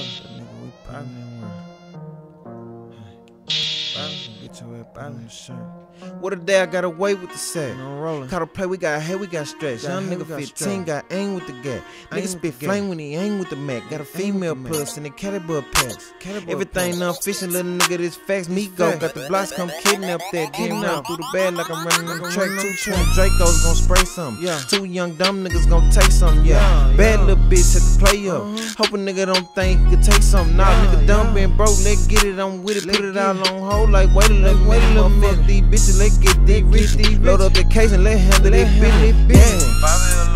Nigga, we Get your ass on the shirt. What a day I got away with the set. No rolling. Caught a play, we got head, we got stretch. Young nigga got 15 stretch. got aim with the gap. Nigga spit the flame when he aim with the Mac. Got a female the puss and a caliber. Caliber Everything pass. unfishing, little nigga, this facts. Me go, got the blocks come kidnap that. Getting Kidnap. out through the bag like I'm running on the track. Two the twin Dracos gon' spray something. Yeah. Two young dumb niggas gon' take something, yeah. Bad little bitch had to play up. Uh-huh. Hope a nigga don't think he could take something. Nah, nigga dumb. Been broke. Let's get it, I'm with it. Let's Put it out on hold like wait a little Wait a minute. little Fuck minute. these bitches, let's get these Let's rich. these Load up the case and let handle Let that handle bitch. that bitch. Yeah.